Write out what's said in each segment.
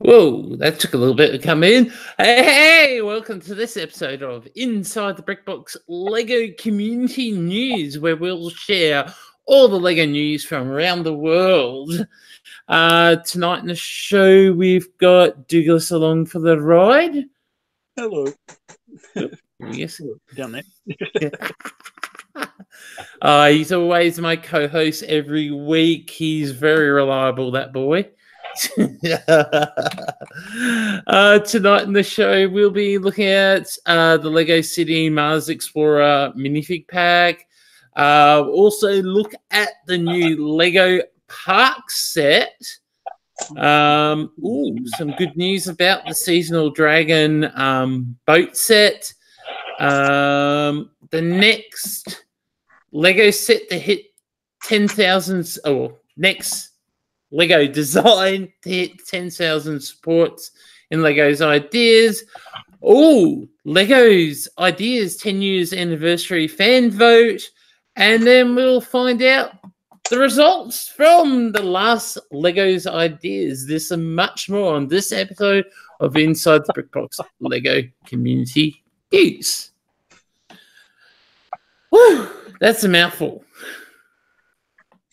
Whoa, that took a little bit to come in. Hey, welcome to this episode of Inside the Brickbox Lego Community News, where we'll share all the Lego news from around the world. Uh, tonight in the show, we've got Douglas along for the ride. Hello. Yes. Down there. Uh, he's always my co-host every week. He's very reliable, that boy. uh, tonight in the show, we'll be looking at uh, the Lego City Mars Explorer minifig pack. Uh, also, look at the new Lego Park set. Um, ooh, some good news about the seasonal dragon um, boat set. Um, the next Lego set to hit 10,000, oh, next Lego design hit 10,000 supports in Lego's ideas. Oh, Lego's ideas 10 years anniversary fan vote. And then we'll find out the results from the last Lego's ideas. There's some much more on this episode of Inside the Brickbox Lego Community News. Whew, that's a mouthful.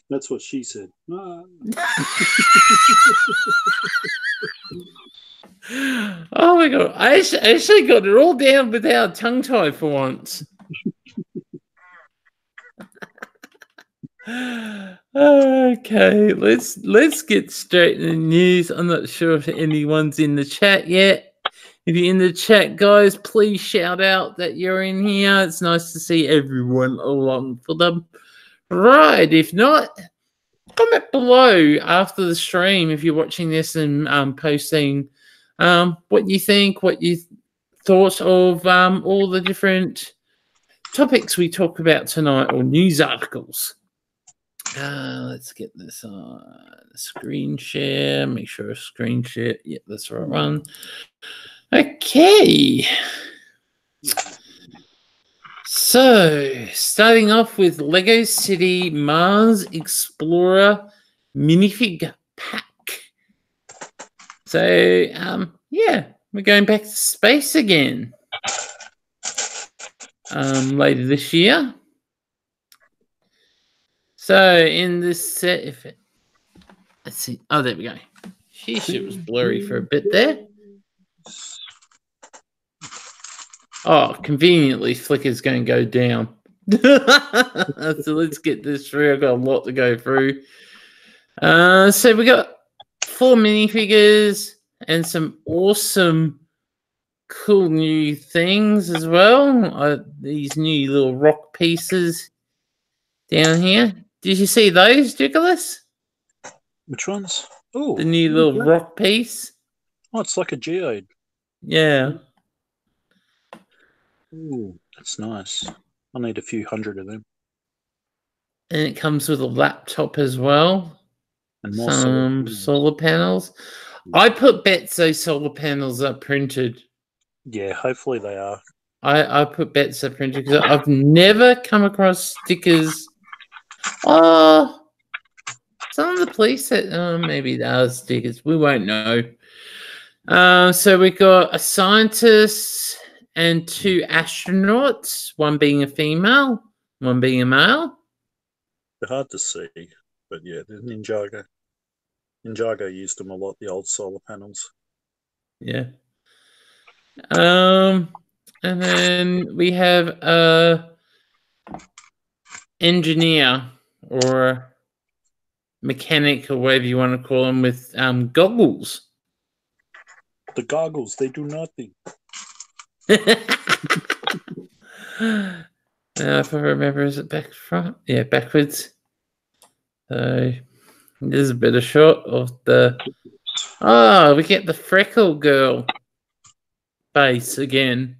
That's what she said. Oh my god, I actually, I actually got it all down without tongue tie for once. okay, let's let's get straight to the news. I'm not sure if anyone's in the chat yet. If you're in the chat, guys, please shout out that you're in here. It's nice to see everyone along for the ride. If not, comment below after the stream if you're watching this and um, posting um, what you think, what you th- thought of um, all the different topics we talk about tonight or news articles. Uh, let's get this on screen share. Make sure screen share. Yeah, that's the right one. Okay. So, starting off with Lego City Mars Explorer minifig pack. So, um, yeah, we're going back to space again. Um, later this year. So, in this set, if it, let's see, oh, there we go. It was blurry for a bit there. Oh, conveniently, Flickr's going to go down. so let's get this through. I've got a lot to go through. Uh, so we got four minifigures and some awesome, cool new things as well. Uh, these new little rock pieces down here. Did you see those, Nicholas? Which ones? Oh, The new little rock piece. oh, it's like a geode. Yeah. Ooh, that's nice. I need a few hundred of them. And it comes with a laptop as well. And more Some solar- solar panels. I put bets those solar panels are printed. Yeah, hopefully they are. I, I put bets are printed because I've never come across stickers. Oh, some of the police said oh, maybe they are stickers. We won't know. Uh, so we got a scientist and two astronauts, one being a female, one being a male. They're hard to see, but yeah, the Ninjago. Ninjago used them a lot, the old solar panels. Yeah. Um, and then we have a engineer or mechanic or whatever you want to call them with um goggles. The goggles, they do nothing. now, if I remember, is it back front? Yeah, backwards. So there's a bit of shot of the. Oh, we get the freckle girl face again.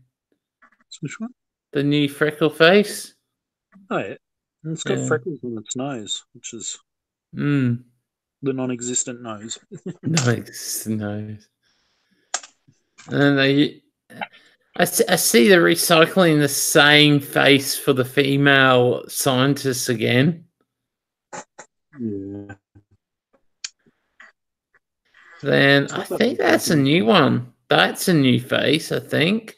Which one? The new freckle face. Oh, yeah. And it's got Yeah. freckles on its nose, which is Mm. the non existent nose. Nice, nose. And they, I, see they're recycling the same face for the female scientists again. Yeah. Then I think that's a new one. That's a new face, I think.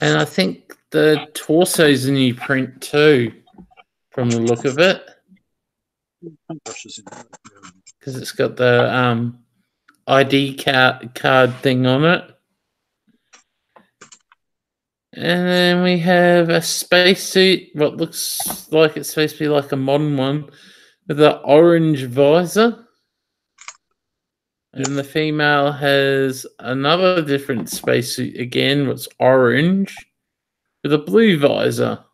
And I think the torso's a new print too, from the look of it. Paintbrushes in there. Yeah. because it's got the um, ID card card thing on it. And then we have a spacesuit, what looks like it's supposed to be like a modern one, with an orange visor. And the female has another different spacesuit again, what's orange, with a blue visor.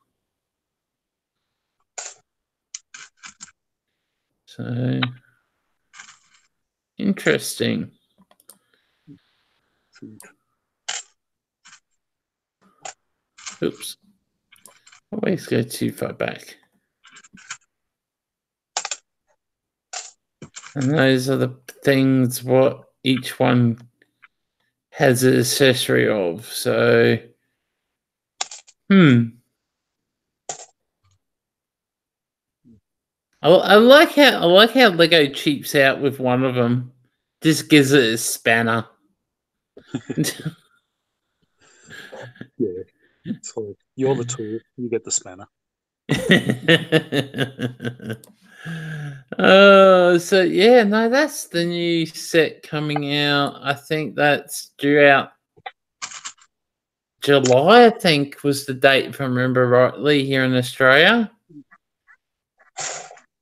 So interesting. Oops. Always go too far back. And those are the things what each one has an accessory of. So, hmm. I, I like how I like how Lego cheaps out with one of them. Just gives it a spanner. Yeah. It's like you're the tool, you get the spanner. uh, so yeah, no, that's the new set coming out. I think that's due out July. I think was the date, if I remember rightly, here in Australia.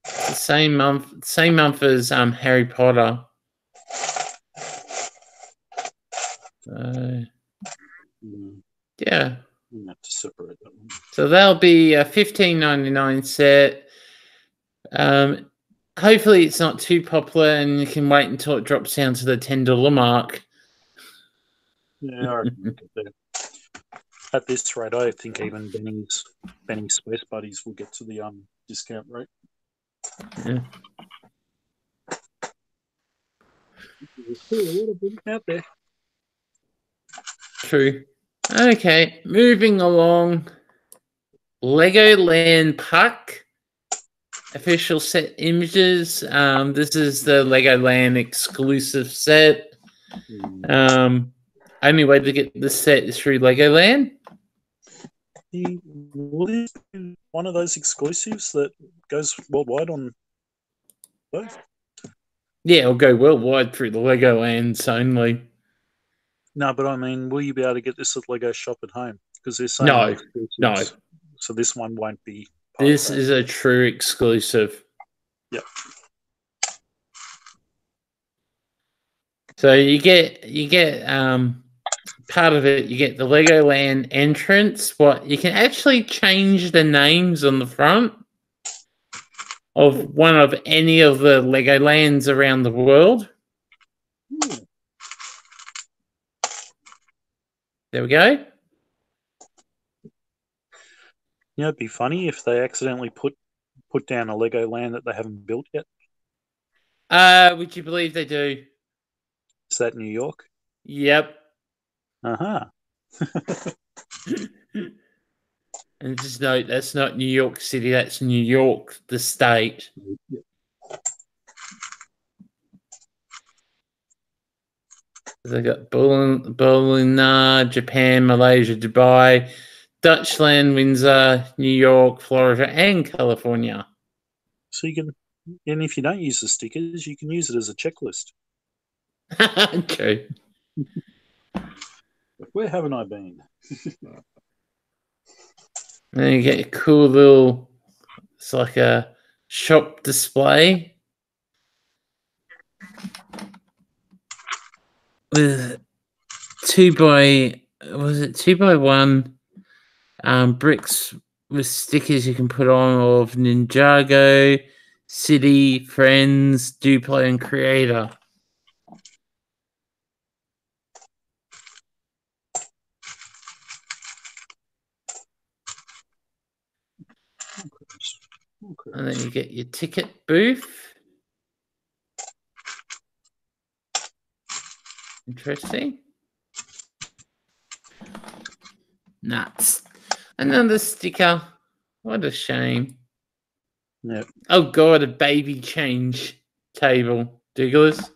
Same month, same month as um Harry Potter. So Mm, yeah, you have to separate that one. So that'll be a fifteen ninety nine set. Um, hopefully it's not too popular, and you can wait until it drops down to the ten dollar mark. Yeah, I reckon we'll get there. At this rate, I think even Benny's Benny's Space Buddies will get to the um discount rate. Yeah. There's still a lot of them out there. True. Okay, moving along. Legoland Park official set images. Um, this is the Legoland exclusive set. Um, only way to get this set is through Legoland. Will this be one of those exclusives that goes worldwide on both? Yeah, it'll go worldwide through the Legolands only. No, but I mean, will you be able to get this at Lego Shop at home? Because they're saying No, no. So this one won't be. This is a true exclusive. Yep. So you get you get um part of it, you get the Legoland entrance. What you can actually change the names on the front of one of any of the Legolands around the world. Hmm. There we go. You know, it'd be funny if they accidentally put put down a Lego land that they haven't built yet. Uh would you believe they do? Is that New York? Yep. Uh huh. And just note that's not New York City, that's New York, the state. They got Berlin, Berlin, uh, Japan, Malaysia, Dubai, Deutschland, Windsor, New York, Florida, and California. So you can, and if you don't use the stickers, you can use it as a checklist. True. Like, Where haven't I been? Then you get a cool little, it's like a shop display with two by, was it two by one um, bricks with stickers you can put on of Ninjago, City, Friends, Duplo, and Creator. And then you get your ticket booth. Interesting. Nuts. Another sticker. What a shame. Yeah. Oh god, a baby change table. Douglas.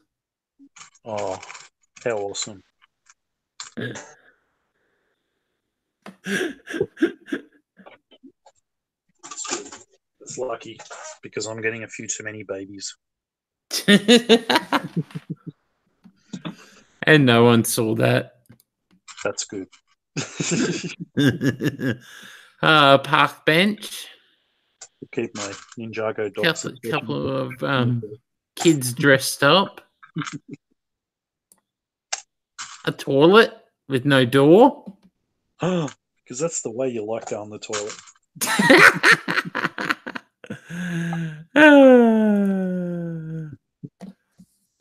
Oh, how awesome! It's lucky because I'm getting a few too many babies. and no one saw that. That's good. uh, park bench. Keep my Ninjago dogs. Couple, couple of um, kids dressed up. a toilet with no door. Oh, because that's the way you like down the toilet.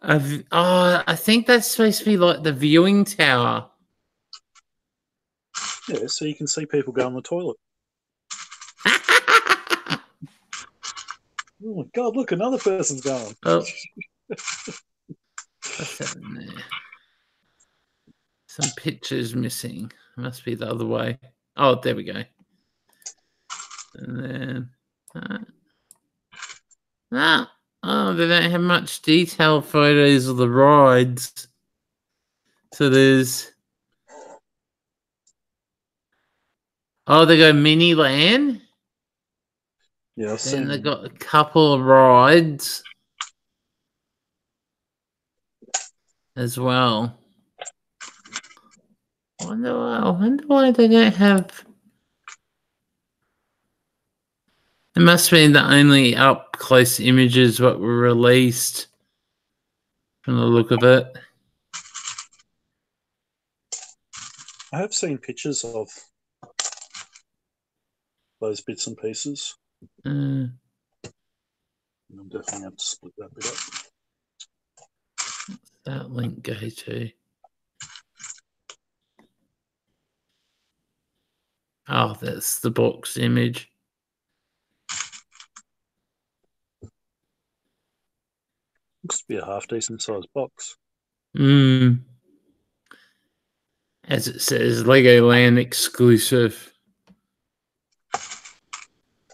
I've, oh, I think that's supposed to be like the viewing tower. Yeah, so you can see people go on the toilet. oh my god, look, another person's going. Oh. What's in there? Some pictures missing. Must be the other way. Oh, there we go. And then. Uh, ah, oh, they don't have much detail photos of the rides. So there's. Oh, they go mini land. Yeah, I've seen. they got a couple of rides as well. I wonder why, I wonder why they don't have. It must be the only up close images what were released from the look of it. I have seen pictures of those bits and pieces. Uh, I'm definitely have to split that bit up. that link go to. Oh, that's the box image. Looks to be a half decent sized box. Mm. As it says, Legoland exclusive.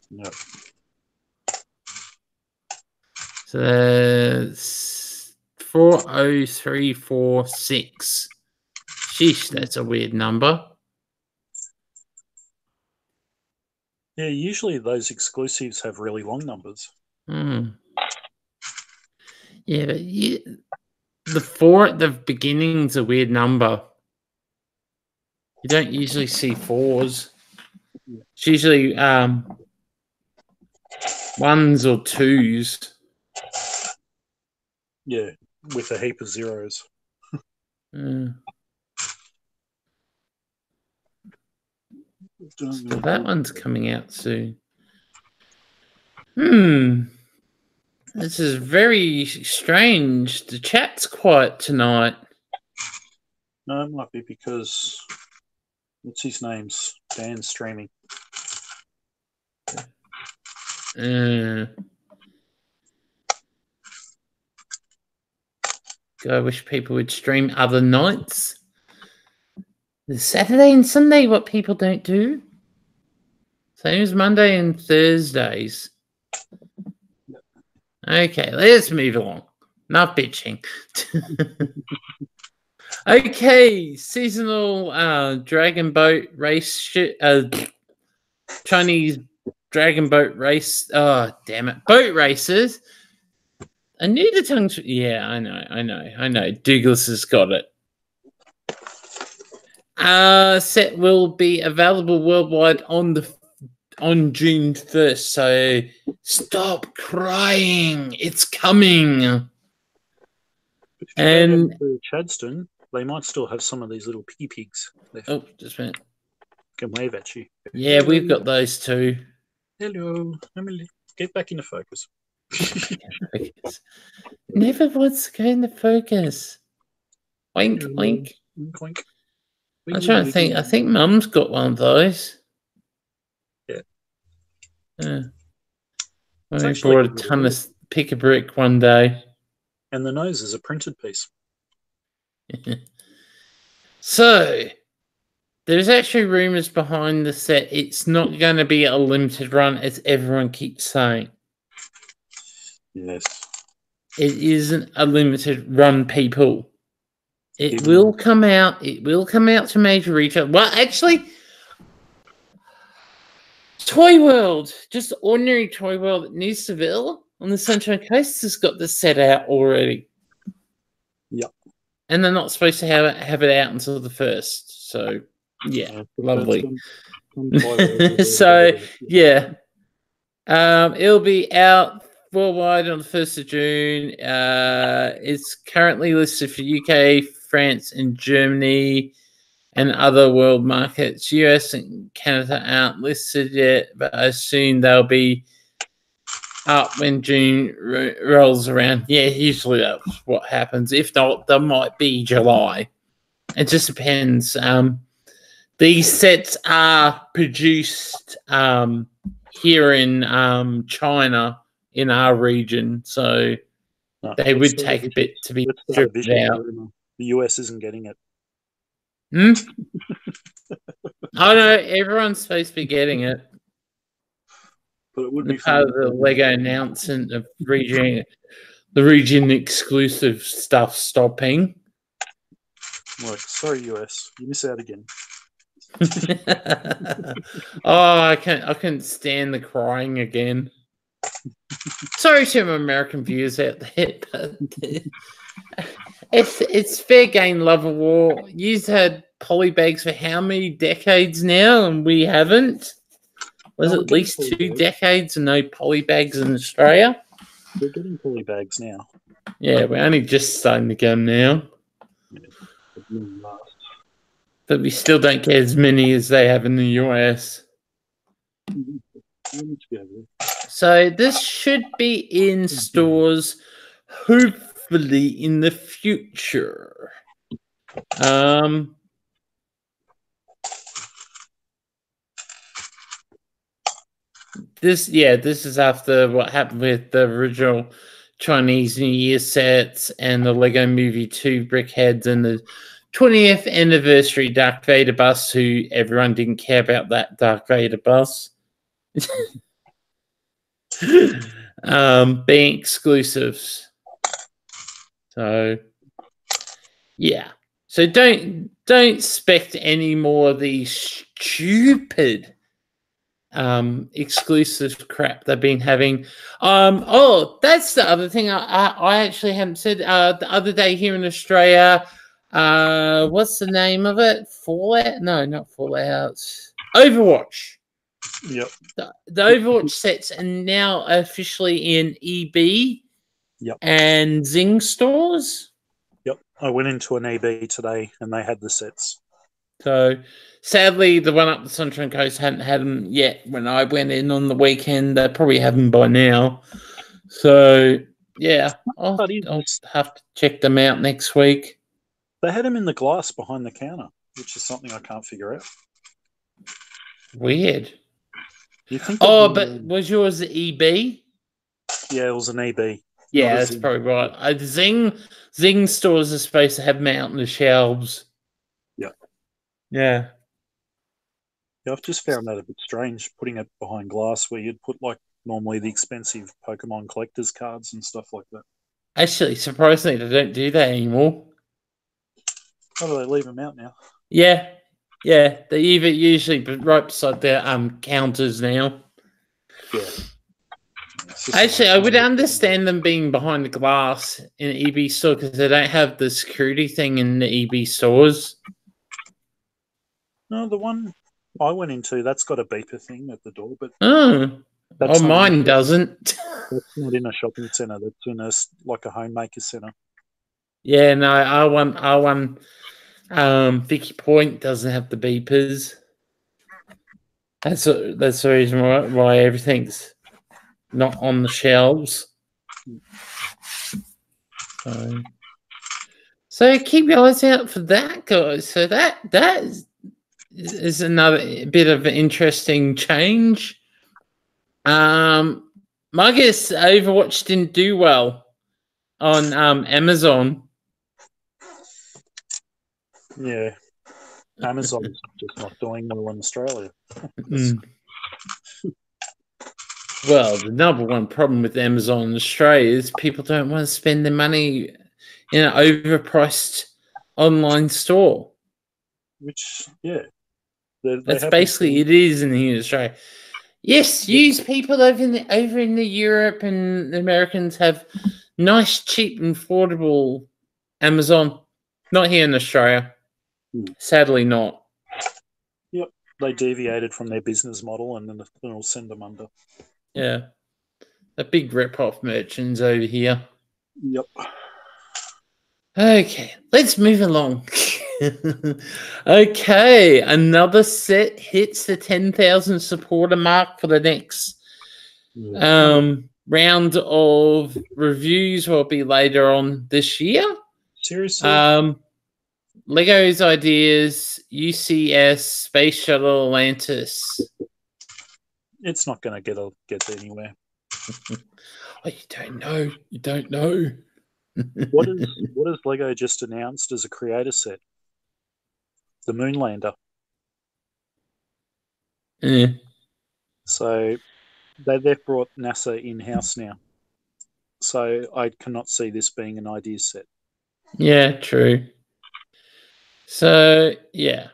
Yep. So that's 40346. Sheesh, that's a weird number. Yeah, usually those exclusives have really long numbers. Hmm. Yeah, but you, the four at the beginning's a weird number. You don't usually see fours. It's usually um, ones or twos. Yeah, with a heap of zeros. Mm. So that one's coming out soon. Hmm. This is very strange. The chat's quiet tonight. No, it might be because what's his name's Dan streaming. Uh, I wish people would stream other nights. The Saturday and Sunday, what people don't do. Same as Monday and Thursdays. Okay, let's move along. Not bitching. okay, seasonal uh, dragon boat race shit. Uh, Chinese dragon boat race. Oh, damn it. Boat races. I need a tongue. tw- yeah, I know, I know, I know. Douglas has got it. Uh, set will be available worldwide on the on June first. So stop crying. It's coming. But if you And- Chadstone, they might still have some of these little piggy pigs. They Oh, just a minute. can wave at you. Yeah, we've got those too. Hello, Emily. Get back into focus. Focus. Never wants to go into focus. Wink, wink. Wink, wink. I'm trying to think. I think Mum's got one of those. Yeah. It's I actually bought a really ton of pick a brick one day. And the nose is a printed piece. so there's actually rumors behind the set. It's not going to be a limited run, as everyone keeps saying. Yes. It isn't a limited run, people. It It will come out. It will come out to major retail. Well, actually, Toy World, just ordinary Toy World at Noosaville on the Sunshine Coast has got this set out already. Yep. And they're not supposed to have it, have it out until the first. So, yeah, lovely. some- some toy- So, yeah. Um, it'll be out worldwide on the 1st of June. Uh, it's currently listed for UK, France, and Germany and other world markets. US and Canada aren't listed yet, but I assume they'll be up when June ro- rolls around. Yeah, usually that's what happens. If not, there might be July. It just depends. Um, these sets are produced um, here in um, China in our region, so No, they would take a bit to be let's start with stripped visual out. The US isn't getting it. Hmm? oh no, everyone's supposed to be getting it. But it would The be part of the Lego announcement of region, the region exclusive stuff stopping. Like, sorry, US, you miss out again. oh, I can't. I can't stand the crying again. Sorry to my American viewers out there, but it's it's fair game, love of war. You've had polybags for how many decades now, and we haven't. Was No, at least two polybags. decades and no polybags in Australia? We're getting poly bags now. Yeah, we're only just starting to go now, It won't last. but we still don't get as many as they have in the US. You need to be able to- So this should be in stores hopefully in the future. Um This yeah, this is after what happened with the original Chinese New Year sets and the Lego Movie 2 BrickHeadz and the 20th anniversary Darth Vader bus, who everyone didn't care about that Darth Vader bus. um, being exclusives. So yeah. So don't don't expect any more of these stupid um exclusive crap they've been having. Um oh that's the other thing I I, I actually haven't said uh the other day here in Australia. Uh what's the name of it? Fallout? No, not Fallout. Overwatch. Yep. The, the Overwatch sets are now officially in EB Yep. and Zing stores. Yep. I went into an EB today and they had the sets. So sadly, the one up the Sunshine Coast hadn't had them yet. When I went in on the weekend, they probably have them by now. So yeah, I'll, I'll have to check them out next week. They had them in the glass behind the counter, which is something I can't figure out. Weird. You think? Oh, but was yours the EB? yeah, it was an EB. Yeah, that's Zing. probably right. Uh, Zing Zing stores are supposed to have them out shelves. Yeah. Yeah. Yeah, I've just found that a bit strange putting it behind glass where you'd put like normally the expensive Pokemon collectors cards and stuff like that. Actually, surprisingly, they don't do that anymore. How do they leave them out now? Yeah, yeah. They either usually b- right beside their um counters now. Yeah. It's just Actually, I would understand them being behind the glass in an EB store because they don't have the security thing in the EB stores. No, the one I went into, that's got a beeper thing at the door, but Oh, oh, mine in, doesn't. That's not in a shopping centre. That's in a like a homemaker centre. yeah, no, R one, R one, um, Vicky Point doesn't have the beepers. That's a, that's the reason why, why everything's not on the shelves. So, so keep your eyes out for that, guys. So that that is, is another bit of an interesting change. Um, my guess, Overwatch didn't do well on um, Amazon. Yeah. Amazon's just not doing well in Australia. Mm. Well, the number one problem with Amazon in Australia is people don't want to spend their money in an overpriced online store. Which, yeah, they, they That's basically it is in in Australia. Yes, use people over in the over in the Europe and the Americans have nice, cheap, and affordable Amazon. Not here in Australia. Hmm. Sadly, not. Yep, they deviated from their business model, and then then it'll send them under. Yeah, a big rip-off merchants over here. Yep. Okay, let's move along. okay, another set hits the 10,000 supporter mark for the next um, round of reviews will be later on this year. Seriously, Um, Lego's ideas, UCS, Space Shuttle Atlantis. It's not going to get a, get anywhere. Oh, you don't know. You don't know. What is what has Lego just announced as a creator set? The Moonlander. Yeah. So they they've brought NASA in house now. So I cannot see this being an idea set. Yeah, true. So yeah.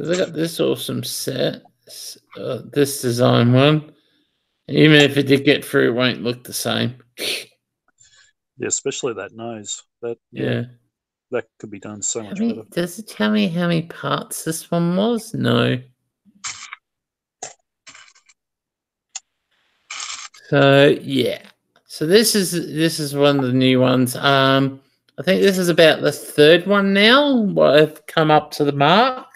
So they got this awesome set, uh, this design one. Even if it did get through, it won't look the same. Yeah, especially that nose. That yeah, Yeah. that could be done so much many- better. does it tell me how many parts this one was? No. So yeah. So this is this is one of the new ones. Um I think this is about the third one now. What have come up to the mark.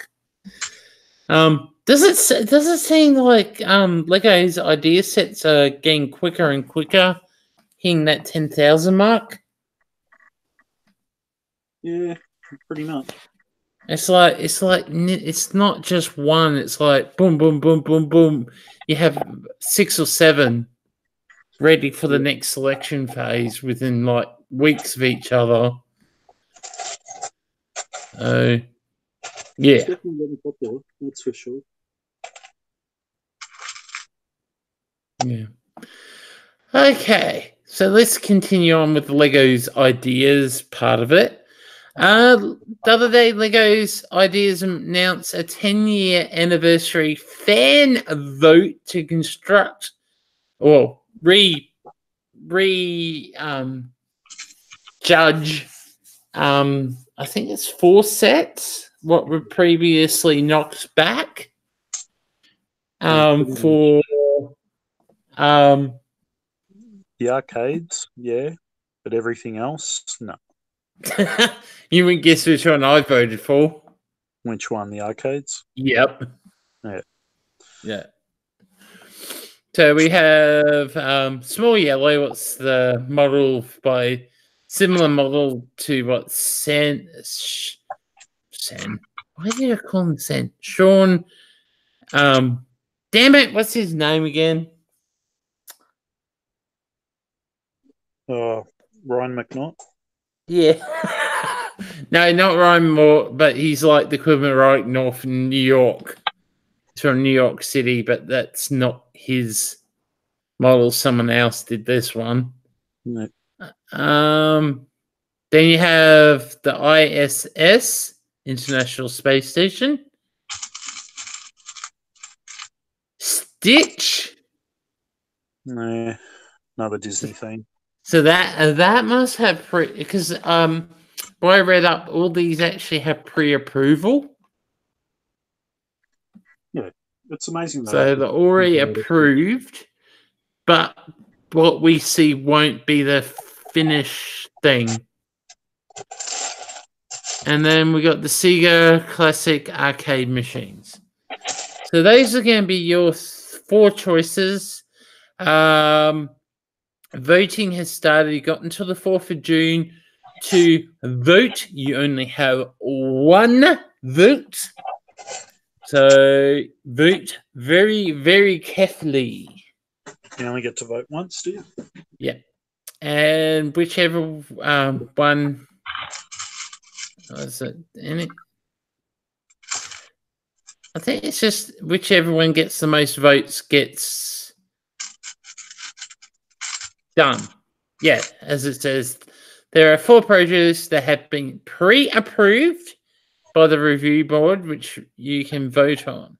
Um does it does it seem like um Lego's idea sets are getting quicker and quicker, hitting that ten thousand mark? Yeah, pretty much. It's like it's like it's not just one. It's like boom, boom, boom, boom, boom. You have six or seven ready for the next selection phase within like weeks of each other. Oh, yeah. definitely getting popular, that's for sure. Yeah. Okay, so let's continue on with Lego's ideas part of it. Uh, the other day, Lego's ideas announced a 10 year anniversary fan vote to construct or re re um judge um I think it's four sets what were previously knocked back um for um The arcades, yeah, but everything else, no. you wouldn't guess which one I voted for. Which one? The arcades? Yep. Yeah. Yeah. So we have um, small yellow. What's the model by similar model to what Sen Sen? Why did I call him Sen? Sean. Um, damn it! What's his name again? Uh, Ryan McNaught. Yeah. no, not Ryan Moore, but he's like the equivalent right north New York. He's from New York City, but that's not his model. Someone else did this one. No. Um, then you have the ISS, International Space Station. Stitch. No, another Disney thing. So that uh, that must have pre because um, what I read up, all these actually have pre-approval. Yeah, it's amazing. So they're already approved, but what we see won't be the finished thing. And then we got the Sega Classic arcade machines. So those are going to be your four choices. Um, voting has started. You got until the 4th of June to vote. You only have one vote. So vote very, very carefully. You only get to vote once, do you? Yeah. And whichever um, one was it any I think it's just whichever one gets the most votes gets done. Yeah, as it says, there are four projects that have been pre-approved by the review board, which you can vote on.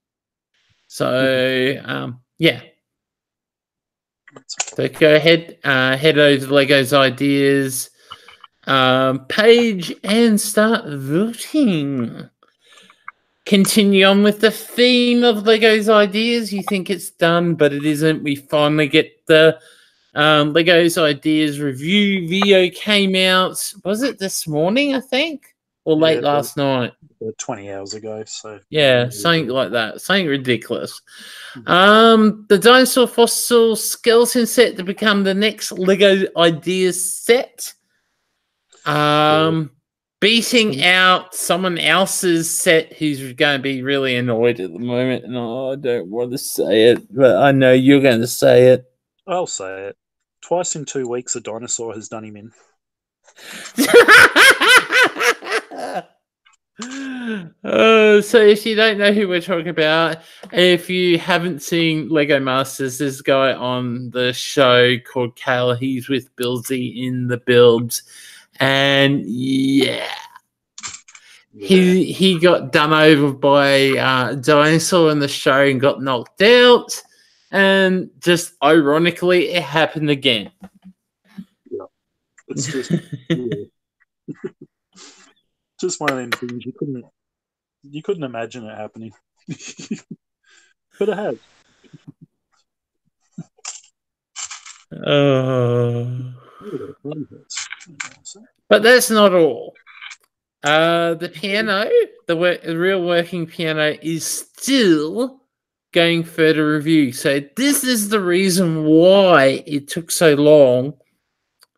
So, um, yeah. So go ahead, uh, head over to Lego's ideas um, page and start voting. Continue on with the theme of Lego's ideas. You think it's done, but it isn't. We finally get the um, Lego's ideas review video came out. Was it this morning? I think, or late Yeah, last night. 20 hours ago. So Yeah, something like that. Something ridiculous. Um, the dinosaur fossil skeleton set to become the next Lego ideas set. Um, beating out someone else's set who's going to be really annoyed at the moment, and I don't want to say it, but I know you're going to say it. I'll say it. Twice in two weeks, a dinosaur has done him in. Uh, so if you don't know who we're talking about, if you haven't seen Lego Masters, this guy on the show called Cal. he's with Buildsy in the builds, and yeah, he he got done over by uh, dinosaur in the show and got knocked out, and just ironically, it happened again. It's just, yeah. just one of them things you couldn't you couldn't imagine it happening. but it has. Uh, It really hurts. But that's not all. Uh, the piano, the, wor- the real working piano, is still going further review. So this is the reason why it took so long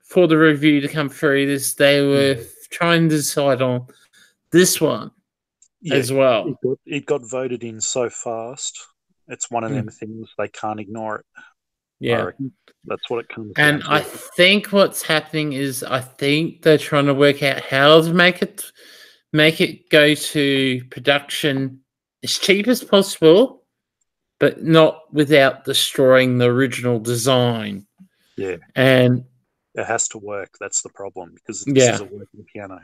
for the review to come through. This they were trying to decide on this one Yeah, as well. it got, it got voted in so fast. It's one of Hmm. them things they can't ignore it. Yeah. That's what it comes And I to. think what's happening is I think they're trying to work out how to make it make it go to production as cheap as possible, but not without destroying the original design. Yeah. And It has to work. That's the problem because this Yeah. is a working piano.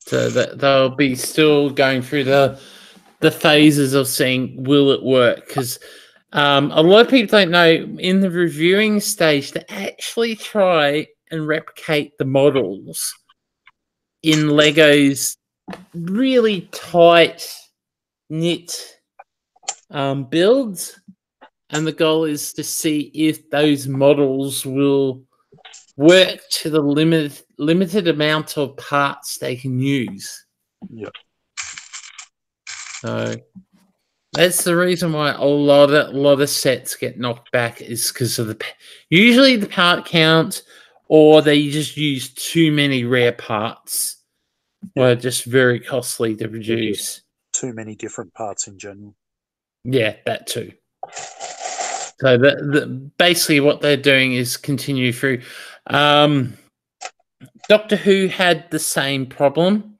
so that they'll be still going through the the phases of seeing will it work because um, a lot of people don't know in the reviewing stage to actually try and replicate the models in Lego's really tight knit um, builds, and the goal is to see if those models will work to the limit limited amount of parts they can use. Yeah. So that's the reason why a lot of a lot of sets get knocked back is because of the usually the part count, or they just use too many rare parts, or just very costly to produce. Too many different parts in general. Yeah, that too. So the, the basically what they're doing is continue through. Um, Doctor Who had the same problem.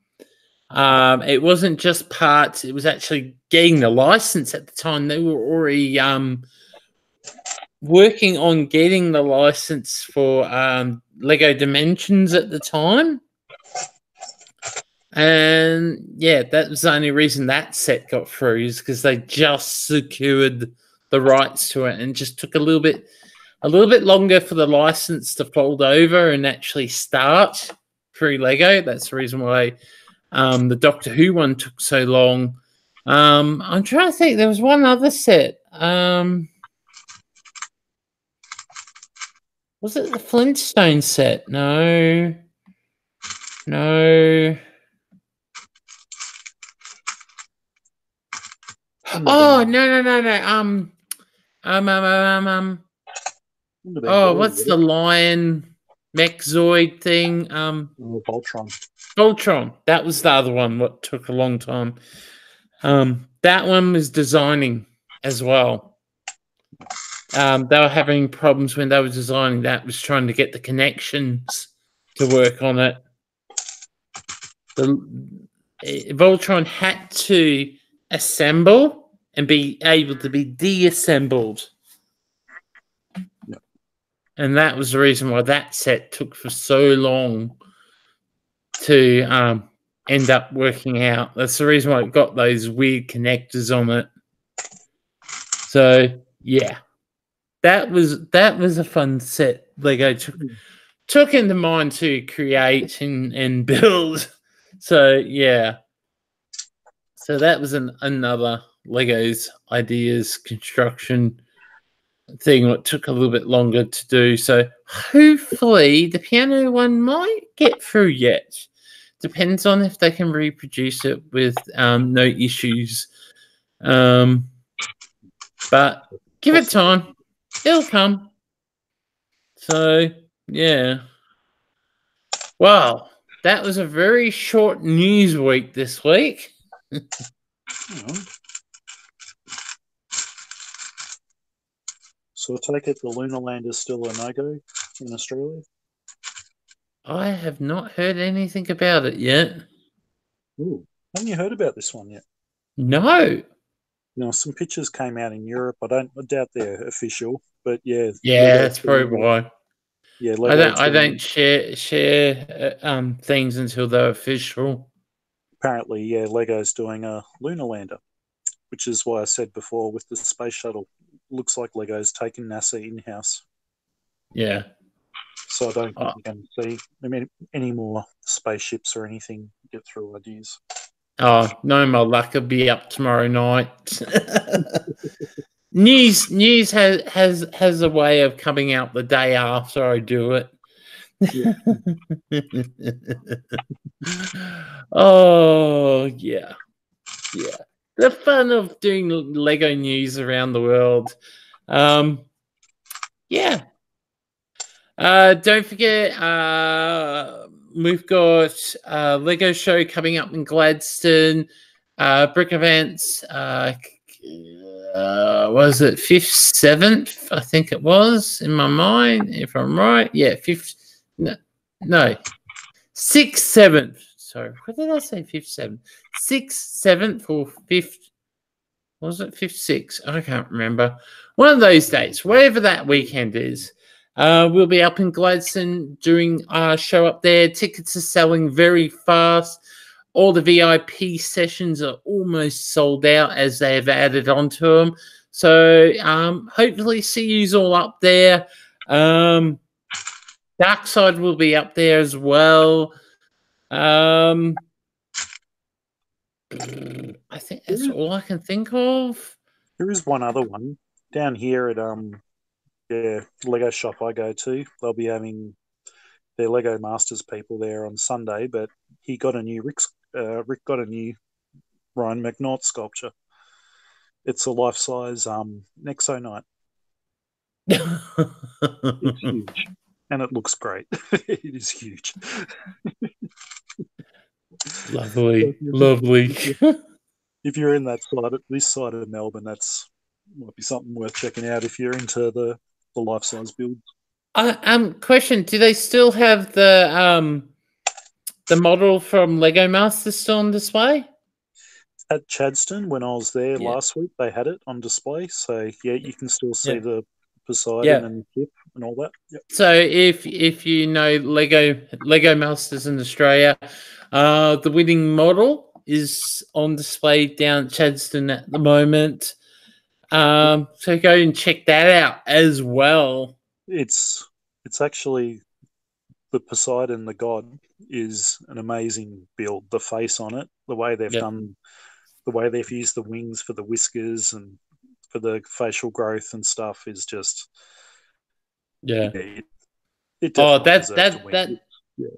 Um, it wasn't just parts; it was actually getting the license at the time. They were already um, working on getting the license for um, Lego Dimensions at the time. And yeah, that was the only reason that set got through is because they just secured the rights to it and just took a little bit a little bit longer for the license to fold over and actually start through Lego. That's the reason why um, the Doctor Who one took so long. Um, I'm trying to think. There was one other set. Um, was it the Flintstone set? No. No. Oh no no no no um um um um, um oh what's the lion mechzoid thing um Voltron? Voltron. That was the other one what took a long time. Um that one was designing as well. Um they were having problems when they were designing that was trying to get the connections to work on it. The eh, Voltron had to assemble and be able to be deassembled. And that was the reason why that set took for so long to um, end up working out. That's the reason why it got those weird connectors on it. So yeah, that was that was a fun set Lego took took into mind to create and, and build. So yeah. So that was an another Legos ideas construction thing that took a little bit longer to do. So hopefully the piano one might get through yet. Depends on if they can reproduce it with um, no issues. Um, but give it time, it'll come. So yeah. Wow, that was a very short news week this week. So I take it the lunar land is still a no go in Australia. I have not heard anything about it yet. Ooh, haven't you heard about this one yet? No. Now, some pictures came out in Europe. I don't, I doubt they're official, but yeah, Yeah, that's probably why. Yeah, I don't. I don't share share uh, um things until they're official. Apparently, yeah, Lego's doing a lunar lander, which is why I said before with the space shuttle. Looks like Lego's taken NASA in house, Yeah. so I don't think uh, Oh. you're going to see I mean, any more spaceships or anything get through ideas. Oh no, my luck will be up tomorrow night. news news has has has a way of coming out the day after I do it. oh yeah, yeah. The fun of doing Lego news around the world. Um, yeah. Uh, don't forget, uh, we've got uh, Lego show coming up in Gladstone. Uh, brick events. Uh, uh, was it fifth, seventh? I think it was in my mind, if I'm right. Yeah, fifth. No, no, sixth, seventh. Sorry, what did I say? Fifth, seventh, sixth, seventh, or fifth? Was it fifth, sixth? I can't remember. One of those days, whatever that weekend is. Uh, we'll be up in Gladstone doing our show up there. Tickets are selling very fast. All the VIP sessions are almost sold out as they have added onto them. So um, hopefully see yous all up there. Um, Dark Side will be up there as well. Um, I think that's all I can think of. There is one other one down here at um yeah Lego shop I go to. They'll be having their Lego Masters people there on Sunday, but he got a new Rick. Uh, Rick got a new Ryan McNaught sculpture. It's a life size um Nexo Knight. It's huge, and it looks great. it is huge. lovely, lovely. If you're in that side, at this side of Melbourne, that's might be something worth checking out if you're into the the life size build. Uh, um, question: Do they still have the um the model from Lego Masters still on display? at Chadstone when I was there Yeah. last week. They had it on display, so yeah, you can still see Yeah. the Poseidon Yeah. and Kip and all that. Yep. So if if you know Lego Lego Masters in Australia, uh, the winning model is on display down at Chadstone at the moment. Um, so go and check that out as well. It's it's actually the Poseidon, the god, is an amazing build. The face on it, the way they've Yep. done, the way they've used the wings for the whiskers and for the facial growth and stuff is just Yeah. yeah, it, it Oh, that's that that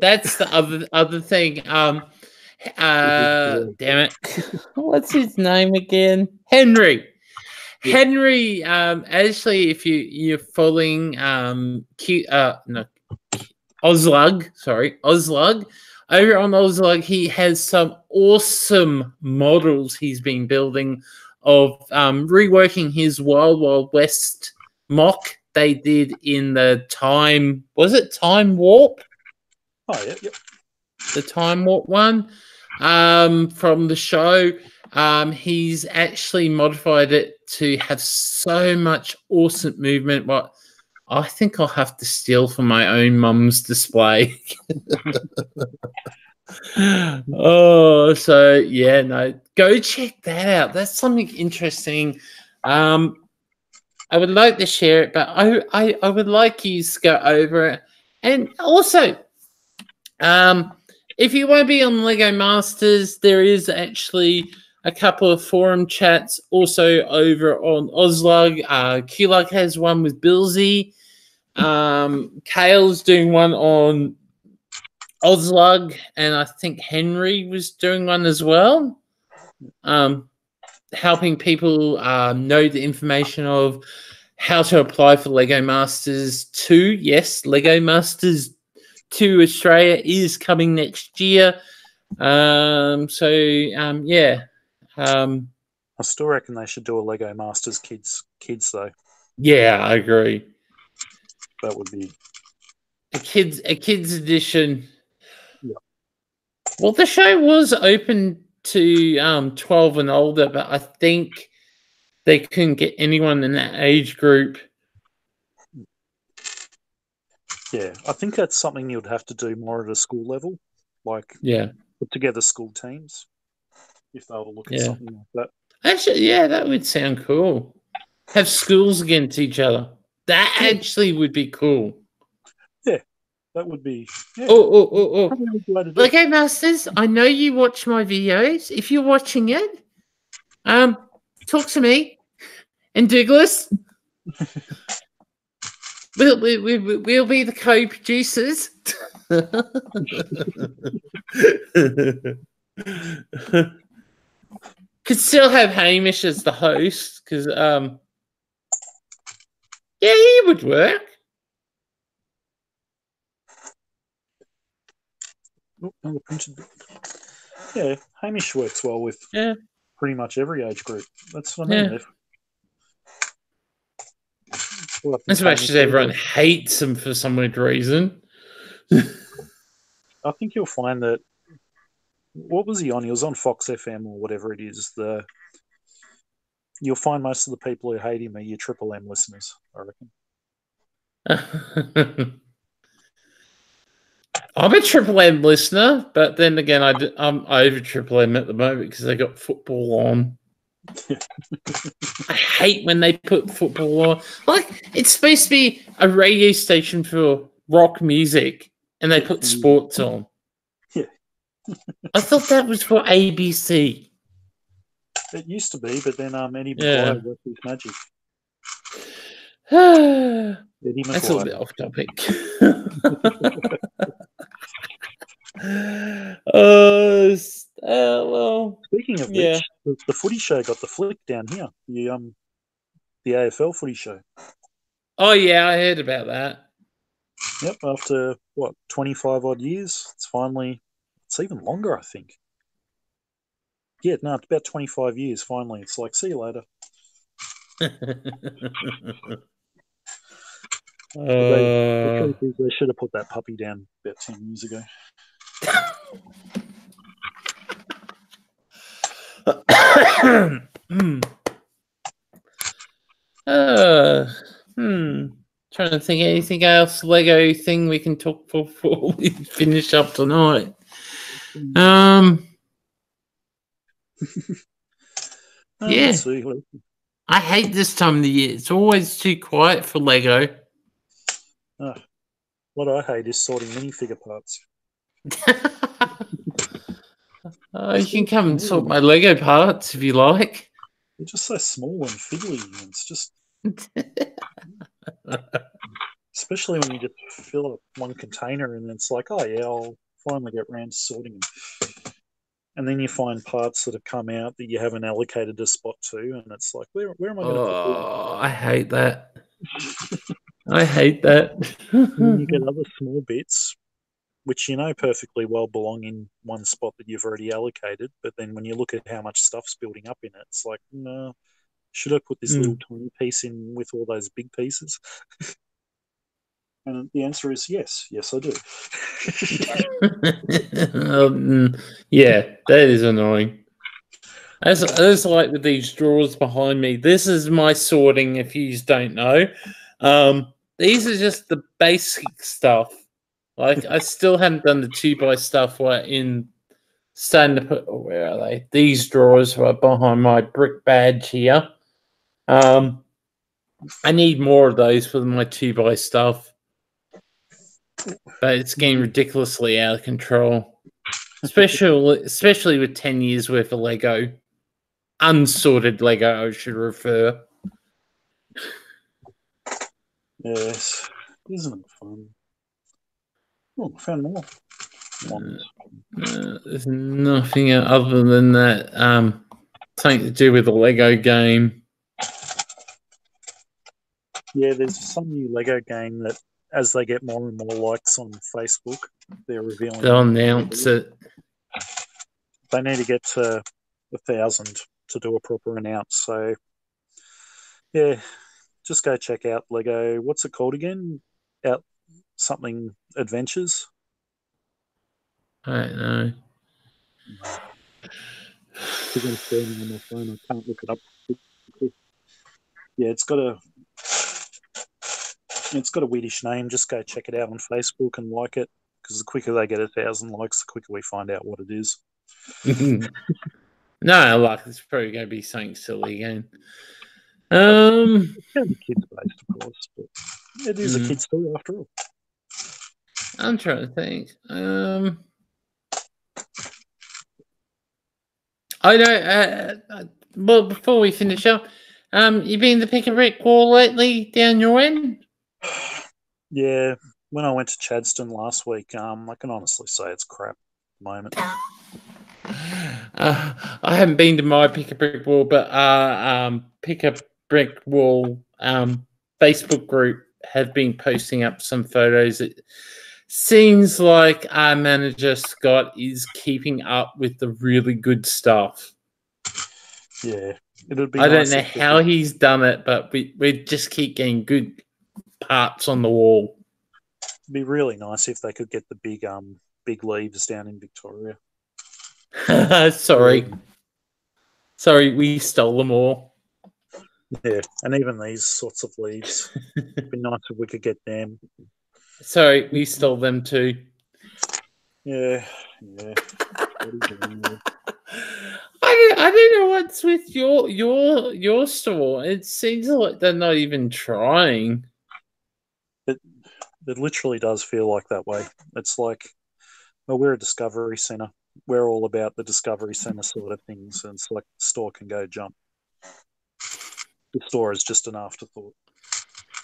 that's the other other thing. Um, uh, damn it, what's his name again? Henry. Yeah. Henry. Um, actually, if you you're following um, Q, uh, no, AusLUG. Sorry, AusLUG. Over on AusLUG, he has some awesome models he's been building of um, reworking his Wild Wild West mock they did in the time was it time warp Oh yeah, yep. the time warp one um from the show Um, he's actually modified it to have so much awesome movement. What I think I'll have to steal from my own mum's display. oh, so yeah, no, go check that out. That's something interesting. Um, I would like to share it, but I, I, I would like you to go over it. And also, um, if you want to be on Lego Masters, there is actually a couple of forum chats also over on AusLUG. Uh, Kulug has one with Billsy. Um, Kale's doing one on AusLUG, and I think Henry was doing one as well. Um, helping people uh, know the information of how to apply for Lego Masters 2. Yes, Lego Masters 2 Australia is coming next year. Um, so, um, yeah. Um, I still reckon they should do a Lego Masters Kids Kids though. Yeah, I agree. That would be a kids a kids edition. Yeah. Well, the show was open to um, 12 and older, but I think they couldn't get anyone in that age group. Yeah, I think that's something you'd have to do more at a school level, like yeah, put together school teams if they were to look at Yeah. something like that. Actually, yeah, that would sound cool. Have schools against each other. That actually would be cool. That would be yeah. Oh, oh, oh, oh. probably a good way to do it. Lego Masters, I know you watch my videos. If you're watching it, um, talk to me and Douglas. we'll, we, we, we- we'll be the co-producers. Could still have Hamish as the host because, um, yeah, he would work. Oh, another printed bit. Yeah, Hamish works well with Yeah. pretty much every age group. That's what I mean. Yeah. If- Well, I As much as everyone hates him for some weird reason. I think you'll find that. What was he on? He was on Fox FM or whatever it is. The you'll find most of the people who hate him are your Triple M listeners. I reckon. I'm a Triple M listener, but then again, I d- I'm over Triple M at the moment because they got football on. I hate when they put football on. Like it's supposed to be a radio station for rock music, and they put sports on. Yeah. I thought that was for ABC. It used to be, but then um, Eddie Yeah. McGuire worked his magic. That's a little bit off topic. uh, uh, well, Speaking of Yeah. which, the, footy show got the flick down here. The um, the AFL footy show. oh yeah, I heard about that. Yep, after what twenty five odd years, it's finally. It's even longer, I think. Yeah, no, it's about twenty five years. Finally, it's like see you later. Uh, they should have put that puppy down about ten years ago. Uh, hmm. Trying to think anything else Lego thing we can talk for before we finish up tonight. Um, Uh, Yeah. I hate this time of the year. It's always too quiet for Lego. What I hate is sorting minifigure parts. oh, you can come and sort my Lego parts if you like. They're just so small and fiddly. and It's just, especially when you just fill up one container and it's like, oh yeah, I'll finally get around to sorting them. And then you find parts that have come out that you haven't allocated a spot to, and it's like, where, where am I going to put Oh, I hate that. I hate that. you get other small bits, which you know perfectly well belong in one spot that you've already allocated. But then when you look at how much stuff's building up in it, it's like, no, should I put this Mm. little tiny piece in with all those big pieces? and the answer is yes, yes, I do. um, yeah, that is annoying. As, as like with these drawers behind me, this is my sorting. If you don't know, um, these are just the basic stuff. Like I still haven't done the two by stuff. Where in to put oh, where are they? These drawers are behind my brick badge here. Um, I need more of those for my two by stuff, but it's getting ridiculously out of control. Especially, especially with ten years worth of Lego, unsorted Lego. I should refer. Yes, isn't it fun? Oh, found more. Uh, there's nothing other than that. Um, something to do with the Lego game. Yeah, there's some new Lego game that, as they get more and more likes on Facebook, they're revealing. They'll announce it. They need to get to a thousand to do a proper announce. So, yeah, just go check out Lego. What's it called again? Out something adventures. I don't know. I'm streaming on my phone, I can't look it up. Yeah, it's got a it's got a weirdish name. Just go check it out on Facebook and like it. Because the quicker they get a thousand likes, the quicker we find out what it is. no, like it's probably going to be something silly again. Um, It's going to be kids based, of course, but it is Mm. a kids story after all. I'm trying to think. Um, I don't. Uh, uh, well, before we finish up, um, you been to pick a brick wall lately down your end? Yeah, when I went to Chadstone last week, um, I can honestly say it's crap at the moment. Uh, I haven't been to my pick a brick wall, but uh, um, pick a brick wall um, Facebook group have been posting up some photos. It seems like our manager Scott is keeping up with the really good stuff. Yeah, it'll be. I don't know how he's done it, but we, we just keep getting good parts on the wall. It'd be really nice if they could get the big um big leaves down in Victoria. Sorry. Sorry, we stole them all. Yeah, and even these sorts of leaves. It'd be nice if we could get them. Sorry, we stole them too. Yeah, yeah. What are you doing there? I don't, I don't know what's with your your your store. It seems like they're not even trying. It literally does feel like that way. It's like, well, we're a discovery center. We're all about the discovery center sort of things, and it's like the store can go jump. The store is just an afterthought.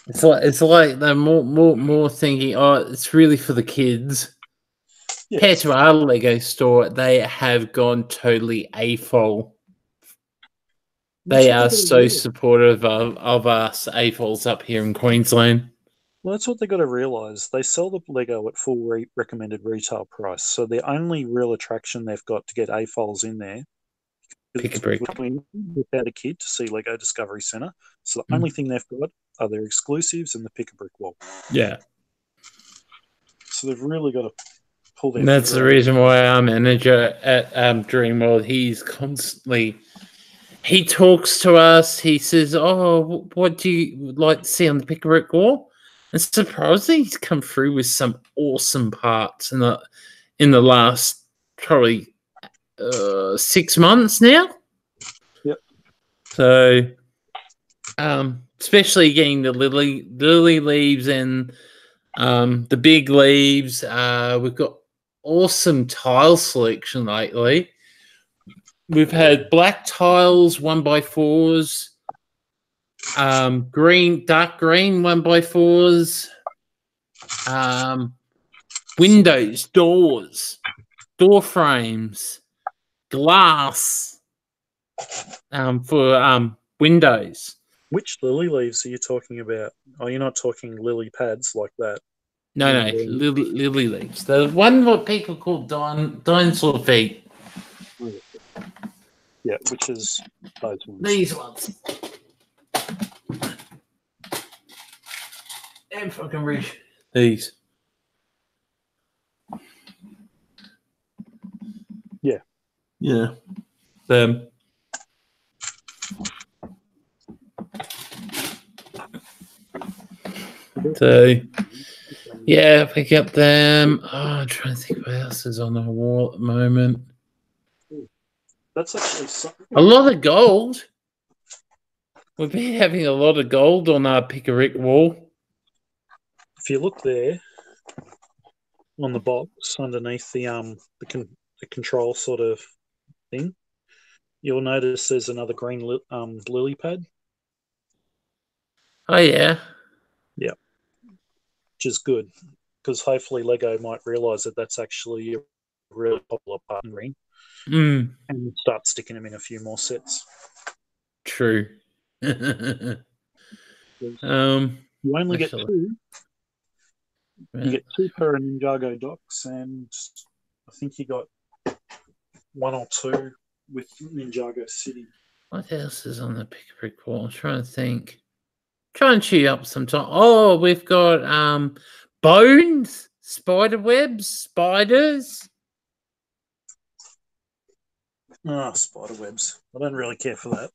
It's like it's like they're more more more thinking. Oh, it's really for the kids. Yeah. Compared to our Lego store, they have gone totally AFOL. They are so supportive of, of us AFOLs up here in Queensland. Well, that's what they got to realize. They sell the Lego at full re- recommended retail price, so the only real attraction they've got to get AFOLs in there. Pick a brick. Without a kid to see Lego Discovery Center, so the Mm. only thing they've got are their exclusives and the pick a brick wall. Yeah. So they've really got to pull their. That's the reason why our manager at um, Dreamworld, he's constantly, he talks to us. He says, "Oh, what do you like to see on the pick a brick wall?" And surprisingly, he's come through with some awesome parts in the in the last probably uh, six months now. Yep. So, um, especially getting the lily lily leaves and um, the big leaves. Uh, we've got awesome tile selection lately. We've had black tiles, one by fours, um, green, dark green, one by fours, um, windows, doors, door frames, glass um, for um, windows. Which lily leaves are you talking about? Oh, you're not talking lily pads like that. No, no, Lily. lily, lily leaves. The one what people call din- dinosaur feet. Yeah, which is those ones. These ones. And fucking reach. These. Yeah. Um, so, yeah, pick up them. Oh, I'm trying to think what else is on the wall at the moment. That's actually something. a lot of gold. We've been having a lot of gold on our pickerick wall. If you look there on the box underneath the um the, con- the control sort of thing, you'll notice there's another green li- um lily pad, Oh yeah, yeah, which is good because hopefully Lego might realise that that's actually a really popular part in green mm, and start sticking them in a few more sets. true. um, You only get two. You get two per Ninjago docks, and I think you got one or two with Ninjago City. what else is on the Pickerick wall? I'm trying to think. Try and chew up some time. Oh, we've got um bones, spider webs, spiders. Ah, spider webs. I don't really care for that.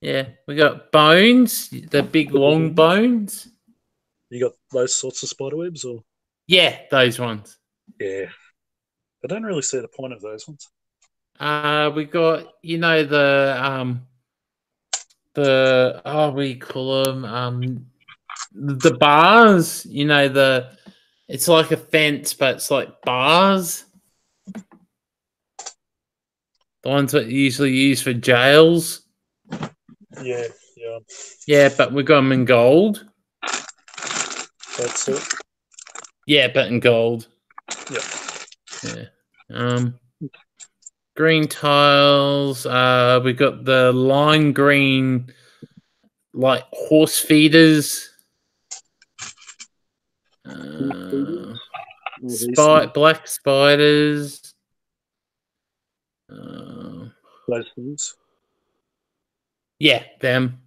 Yeah, we got bones, the big long bones. You got those sorts of spider webs, or Yeah, those ones. yeah, I don't really see the point of those ones. Uh we got you know the um the oh we call them um the bars. You know the it's like a fence, but it's like bars. The ones that you usually use for jails. Yeah, yeah, Yeah, but we got them in gold. that's it. Yeah, but in gold. Yeah. Yeah. Um green tiles. Uh we've got the lime green like horse feeders. Uh, black spiders. Uh, those things. yeah, them.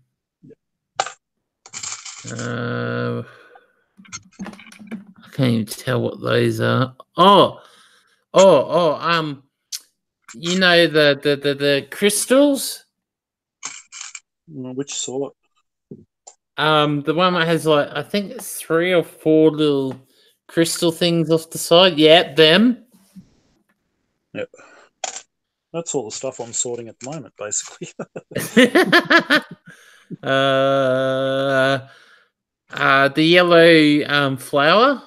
Uh, I can't even tell what those are. Oh, oh, oh. Um, you know the the the, the crystals. Mm, Which sort? Um, the one that has like I think it's three or four little crystal things off the side. Yeah, them. Yep. That's all the stuff I'm sorting at the moment, basically. uh, uh, the yellow um, flower.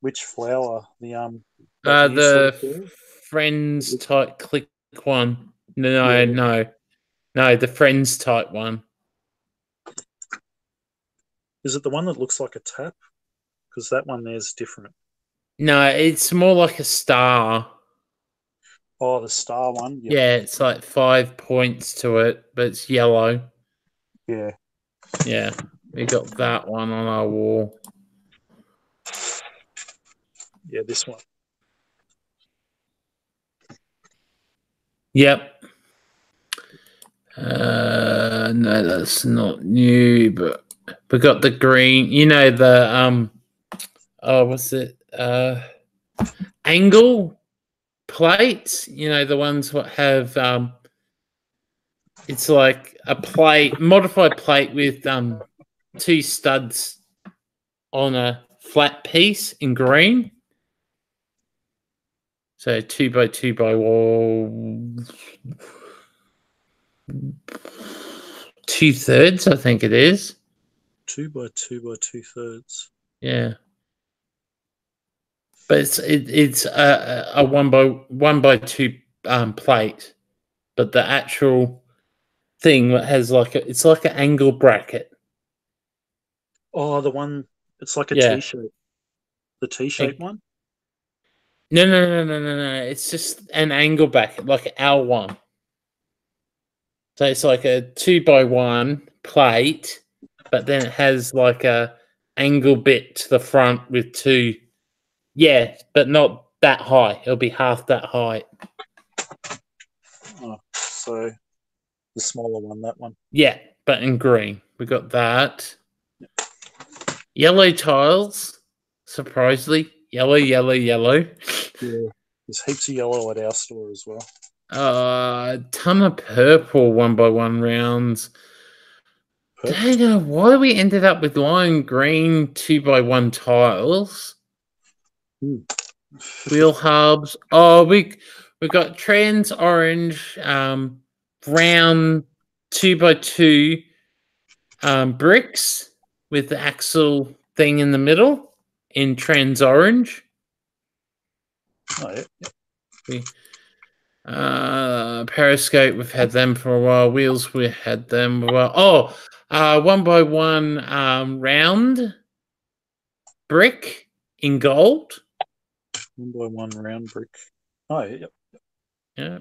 Which flower? The um. Uh, the friends type click one. No, no, Yeah. no, no. The friends type one. Is it the one that looks like a tap? Because that one there's different. No, it's more like a star. Oh, the star one. Yeah, it's like five points to it, but it's yellow. Yeah. Yeah, we got that one on our wall. Yeah, this one. Yep. Uh, no, that's not new, but we got the green. You know the um, oh, what's it? Uh, angle plates. You know the ones what have um, it's like a plate, modified plate with um, two studs on a flat piece in green. So two by two by wall, two thirds, I think it is. Two by two by two thirds. Yeah, but it's it, it's a, a one by one by two um plate, but the actual thing that has like a it's like an angle bracket. Oh, the one. It's like a Yeah. shape The T-shaped one. No, no, no, no, no, no. It's just an angle back, like L one. So it's like a two by one plate, but then it has like a angle bit to the front with two. Yeah, but not that high. It'll be half that height. Oh, so the smaller one, that one. Yeah, but in green. We got that. Yellow tiles, surprisingly. Yellow, yellow, yellow. Yeah. There's heaps of yellow at our store as well. Uh, ton of purple one by one rounds. don't know why we ended up with lime green two by one tiles. Hmm. Wheel hubs. Oh, we we got trans orange, um, brown two by two um, bricks with the axle thing in the middle in trans orange. Oh, yeah. Uh, periscope, we've had them for a while. Wheels, we had them. while. Oh, uh, one by one um, round brick in gold. One by one round brick. Oh, yeah. Yeah.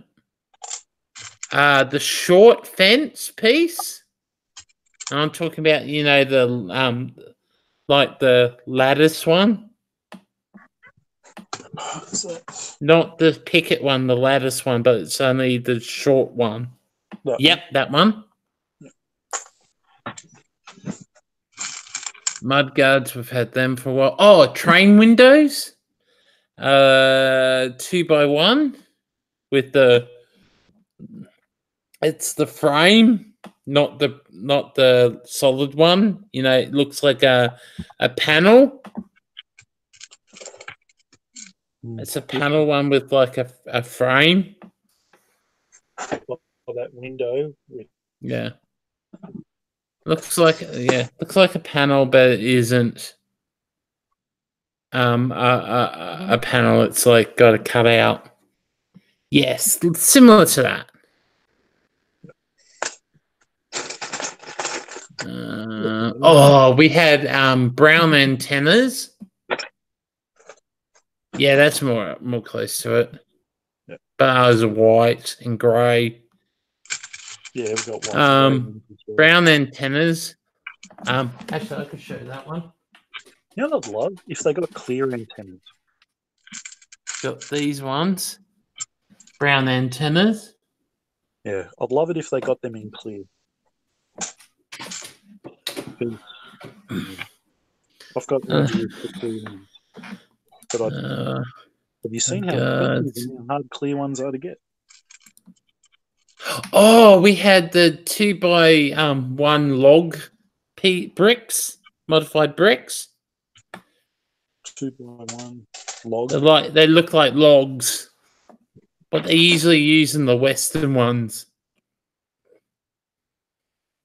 Uh, the short fence piece. And I'm talking about, you know, the um, like the lattice one, not the picket one, the lattice one, but it's only the short one. that- Yep, that one. Mud guards, we've had them for a while. Oh, train windows. Uh two by one with the it's the frame, not the not the solid one. You know, it looks like a a panel. Hmm. It's a panel one with like a, a frame. For that window with Yeah. Looks like yeah, looks like a panel, but it isn't. Um, a, a, a panel. It's like got a cutout. Yes, similar to that. Uh, oh, we had um brown antennas. Yeah, that's more more close to it. Yeah. Bars are white and grey. yeah, we've got one. Um, brown antennas. Um, actually, I could show you that one. You know what I'd love if they got a clear antennas. Got these ones. Brown antennas. Yeah, I'd love it if they got them in clear. 'Cause, I've got Uh. ideas for clear ones. But I, Uh, have you seen how God. expensive and how hard clear ones are to get? oh, we had the two by um one log p bricks, modified bricks. Two by one log. They're like they look like logs, but they're usually use in the western ones.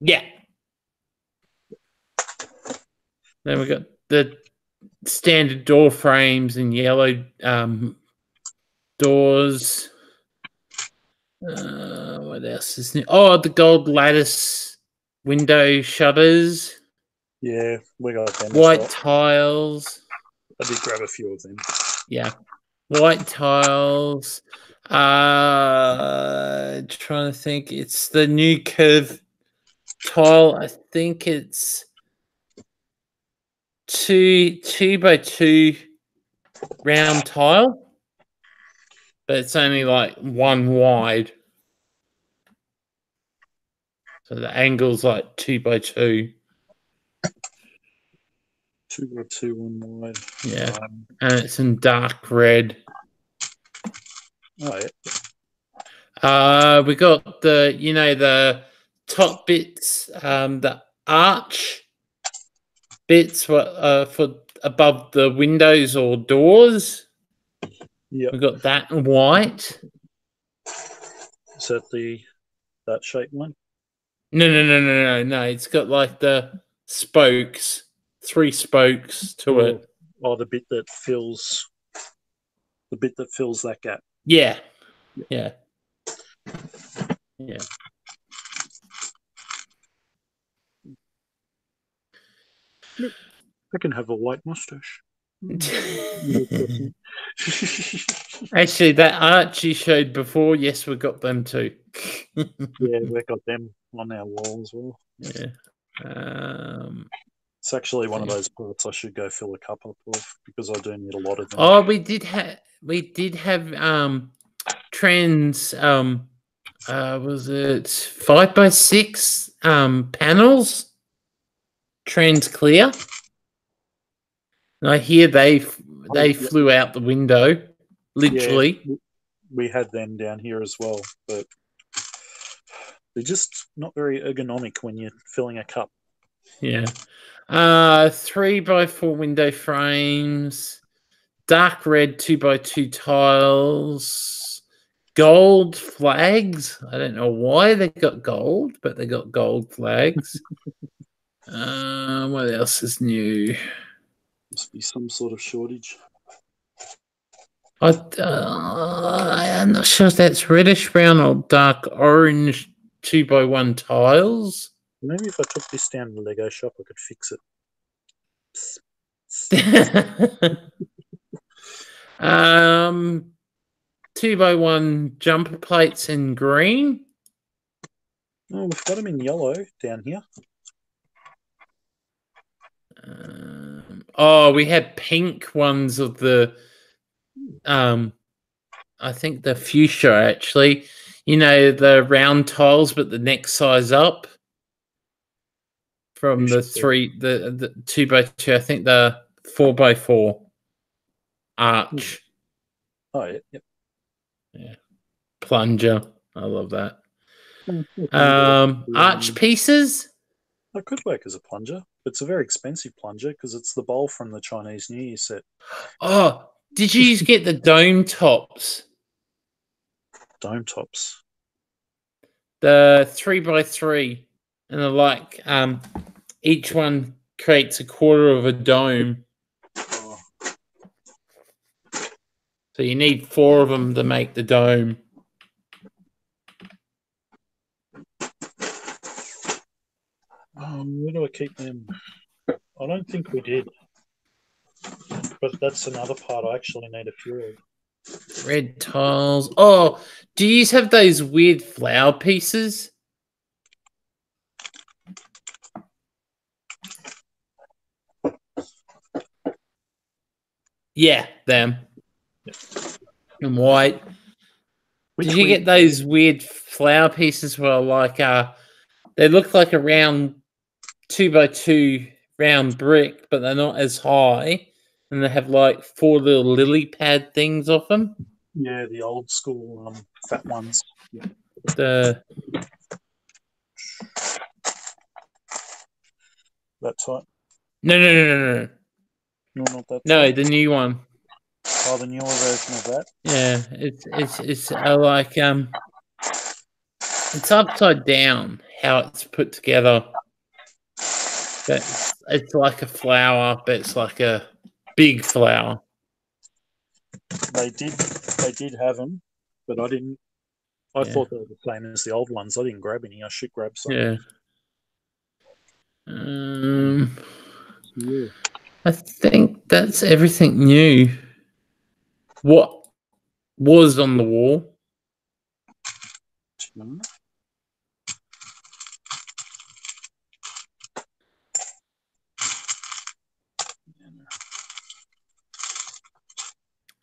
Yeah. Then we got the standard door frames and yellow um, doors. Uh, what else is new? Oh, the gold lattice window shutters, Yeah, we got them. white well. tiles. I did grab a few of them. Yeah. White tiles. Uh trying to think. It's the new curve tile. I think it's two two by two round tile. But it's only like one wide. So the angle's like two by two. Two by two, one wide. Yeah. Um, And it's in dark red. oh, yeah. Uh, we got the, you know, the top bits, um, the arch bits what uh, for above the windows or doors. Yep. we've got that in white. Is that the that shape one? No, no, no, no, no, no. It's got like the spokes, three spokes to it. Or the bit that fills the bit that fills that gap. Yeah, yeah, yeah. I can have a white mustache. Actually, that arch you showed before, yes, we got them too. Yeah, we got them on our wall as well. yeah. Um, It's actually one of those parts I should go fill a cup up of because I do need a lot of them. oh, we did have we did have um trans um uh was it five by six um panels trans clear. And I hear they f- they yeah. flew out the window, literally. Yeah, we had them down here as well, but they're just not very ergonomic when you're filling a cup. Yeah. Uh three by four window frames, dark red two by two tiles, gold flags. I don't know why they got gold, but they got gold flags. uh, what else is new? Must be some sort of shortage. I, uh, I'm not sure if that's reddish brown or dark orange two by one tiles. Maybe if I took this down to the Lego shop, I could fix it. um, two by one jumper plates in green. Oh, we've got them in yellow down here. Oh, we had pink ones of the, um, I think the fuchsia actually. You know the round tiles, but the next size up from the three, the, the two by two. I think the four by four arch. Oh yeah, yep. Yeah, plunger. I love that. Um, arch pieces. That could work as a plunger. It's a very expensive plunger because it's the bowl from the Chinese New Year set. Oh, did you get the dome tops? Dome tops. The three by three, and they're like um, each one creates a quarter of a dome. Oh, So you need four of them to make the dome. Um, where do I keep them? I don't think we did. But that's another part I actually need a few of. Red tiles. Oh, do you have those weird flower pieces? Yeah, them. And white. Which Did you we- get those weird flower pieces where like uh they look like a round two by two round brick, but they're not as high, and they have like four little lily pad things off them. Yeah, the old school um, fat ones. Yeah. The That type. no no no no no No, not that. no type. the new one. Oh, the newer version of that. Yeah, it's it's it's uh, like um, it's upside down how it's put together. It's, like a flower, but it's like a big flower. They did. They did have them, but I didn't. I Yeah. thought they were the same as the old ones. I didn't grab any. I should grab some. Yeah. Um, Yeah. I think that's everything new. What was on the wall?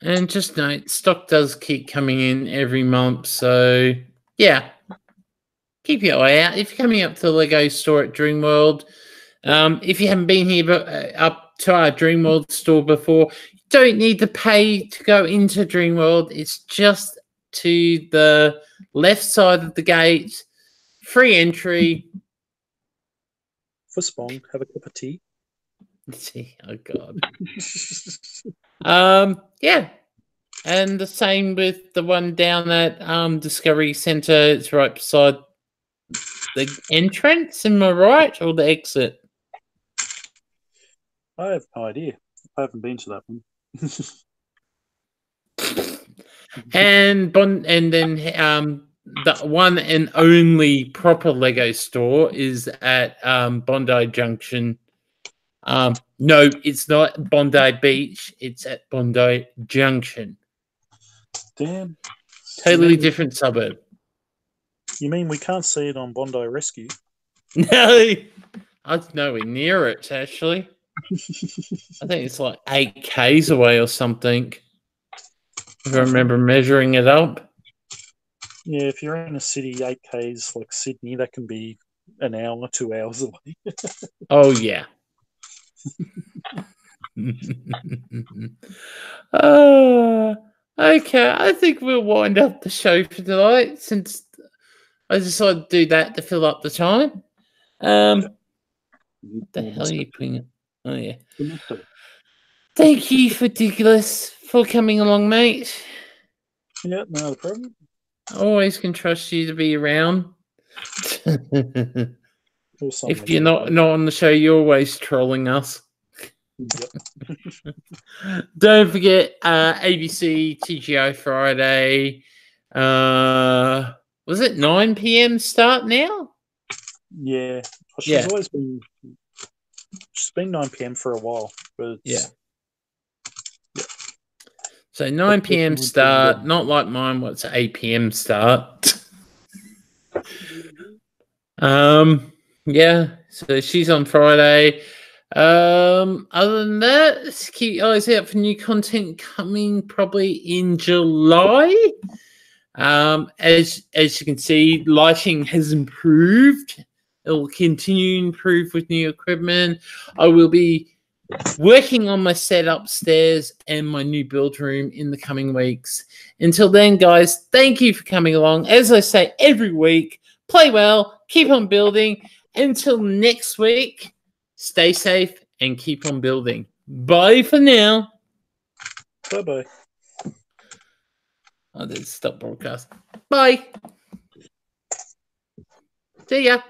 And just note, stock does keep coming in every month. So, yeah, keep your eye out. If you're coming up to the Lego store at Dreamworld, um, if you haven't been here but, uh, up to our Dreamworld store before, you don't need to pay to go into Dreamworld. It's just to the left side of the gate, free entry. For Spong, have a cup of tea. See, oh god. Um, yeah. And the same with the one down at um Discovery Center. It's right beside the entrance, am I right? Or the exit? I have no idea. I haven't been to that one. And bon- and then um the one and only proper Lego store is at um Bondi Junction. Um no, it's not Bondi Beach, it's at Bondi Junction. Damn. Totally mean, different suburb. You mean we can't see it on Bondi Rescue? No, I was nowhere near it actually. I think it's like eight k's away or something. If I remember measuring it up. yeah, if you're in a city eight k's like Sydney, that can be an hour, two hours away. Oh yeah. Uh, okay, I think we'll wind up the show for tonight since I decided to do that to fill up the time. Um, The hell are you putting it? Oh yeah. Thank you for Douglas for coming along, mate. Yeah, no problem. Always can trust you to be around. Something if you're not not on the show, you're always trolling us. Yep. Don't forget uh, ABC TGI Friday. Uh, was it 9 p.m. start now? Yeah, she's Yeah. always been. She's been nine p.m. for a while, but it's, So 9 That's p.m. 9 p.m., start, yeah. not like mine, what's 8 p.m. start. um, yeah, so she's on Friday. Um, other than that, keep your eyes out for new content coming probably in July. Um, as as you can see, lighting has improved. It will continue to improve with new equipment. I will be working on my set upstairs and my new build room in the coming weeks. Until then, guys, thank you for coming along. As I say every week, play well, keep on building. Until next week, stay safe and keep on building. Bye for now. bye bye. I did stop broadcast. Bye. See ya.